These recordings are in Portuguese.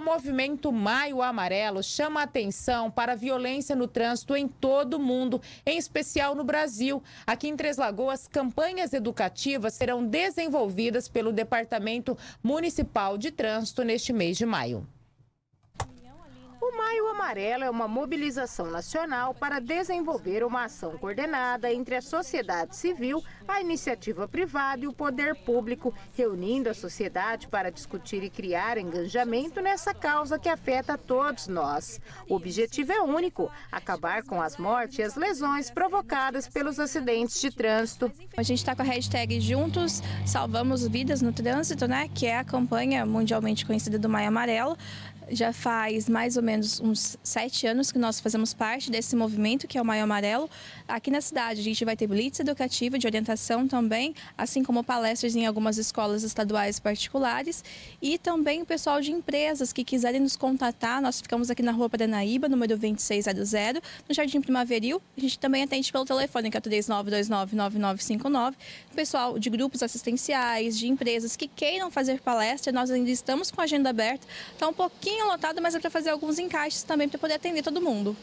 o movimento Maio Amarelo chama atenção para a violência no trânsito em todo o mundo, em especial no Brasil. Aqui em Três Lagoas, campanhas educativas serão desenvolvidas pelo Departamento Municipal de Trânsito neste mês de maio. Maio Amarelo é uma mobilização nacional para desenvolver uma ação coordenada entre a sociedade civil, a iniciativa privada e o poder público, reunindo a sociedade para discutir e criar engajamento nessa causa que afeta todos nós. O objetivo é único: acabar com as mortes e as lesões provocadas pelos acidentes de trânsito. A gente está com a hashtag Juntos Salvamos Vidas no Trânsito, né? Que é a campanha mundialmente conhecida do Maio Amarelo já faz mais ou menos uns sete anos que nós fazemos parte desse movimento, que é o Maio Amarelo. Aqui na cidade, a gente vai ter blitz educativa de orientação também, assim como palestras em algumas escolas estaduais particulares. E também o pessoal de empresas que quiserem nos contatar. Nós ficamos aqui na rua Paranaíba, número 2600, no Jardim Primaveril. A gente também atende pelo telefone, que é 39299959. Pessoal de grupos assistenciais, de empresas que queiram fazer palestra, nós ainda estamos com a agenda aberta. Então, um pouquinho lotado, mas é para fazer alguns encaixes também para poder atender todo mundo.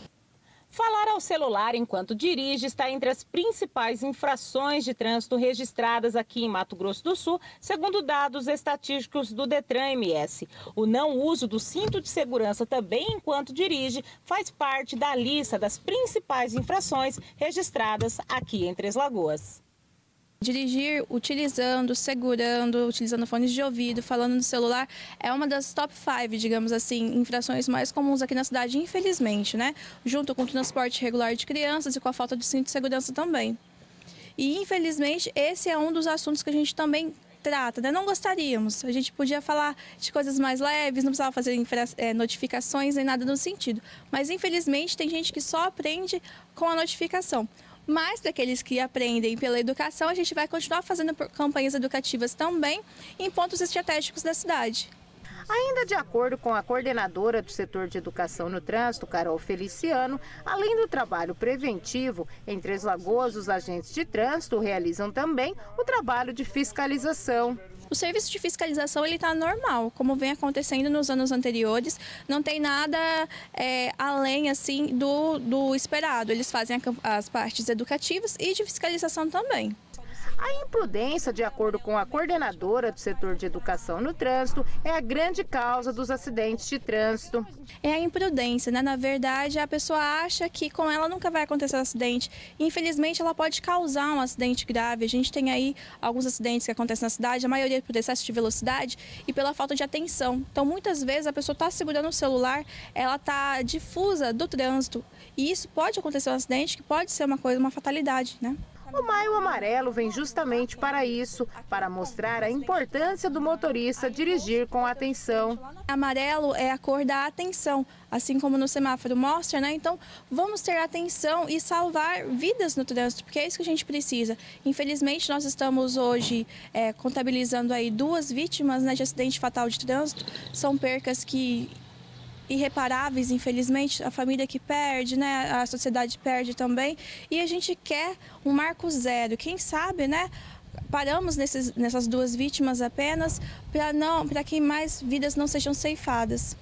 Falar ao celular enquanto dirige está entre as principais infrações de trânsito registradas aqui em Mato Grosso do Sul, segundo dados estatísticos do Detran MS. O não uso do cinto de segurança também enquanto dirige faz parte da lista das principais infrações registradas aqui em Três Lagoas. Dirigir utilizando, segurando, utilizando fones de ouvido, falando no celular, é uma das top 5, digamos assim, infrações mais comuns aqui na cidade, infelizmente, né? Junto com o transporte regular de crianças e com a falta de cinto de segurança também. E, infelizmente, esse é um dos assuntos que a gente também trata, né? Não gostaríamos. A gente podia falar de coisas mais leves, não precisava fazer é, notificações nem nada no sentido. Mas, infelizmente, tem gente que só aprende com a notificação. Mas para aqueles que aprendem pela educação, a gente vai continuar fazendo campanhas educativas também em pontos estratégicos da cidade. Ainda de acordo com a coordenadora do setor de educação no trânsito, Carol Feliciano, além do trabalho preventivo, em Três Lagoas, os agentes de trânsito realizam também o trabalho de fiscalização. O serviço de fiscalização ele está normal, como vem acontecendo nos anos anteriores. Não tem nada é, além assim do, do esperado. Eles fazem as partes educativas e de fiscalização também. A imprudência, de acordo com a coordenadora do setor de educação no trânsito, é a grande causa dos acidentes de trânsito. É a imprudência, né? Na verdade, a pessoa acha que com ela nunca vai acontecer um acidente. Infelizmente, ela pode causar um acidente grave. A gente tem aí alguns acidentes que acontecem na cidade, a maioria por excesso de velocidade e pela falta de atenção. Então, muitas vezes, a pessoa está segurando o celular, ela está difusa do trânsito. E isso pode acontecer um acidente que pode ser uma coisa, uma fatalidade, né? O Maio Amarelo vem justamente para isso, para mostrar a importância do motorista dirigir com atenção. Amarelo é a cor da atenção, assim como no semáforo mostra, né? Então, vamos ter atenção e salvar vidas no trânsito, porque é isso que a gente precisa. Infelizmente, nós estamos hoje é, contabilizando aí duas vítimas né, de acidente fatal de trânsito. São percas que irreparáveis, infelizmente, a família que perde, né, a sociedade perde também, e a gente quer um marco zero. Quem sabe, né, paramos nesses, nessas duas vítimas apenas para não, para que mais vidas não sejam ceifadas.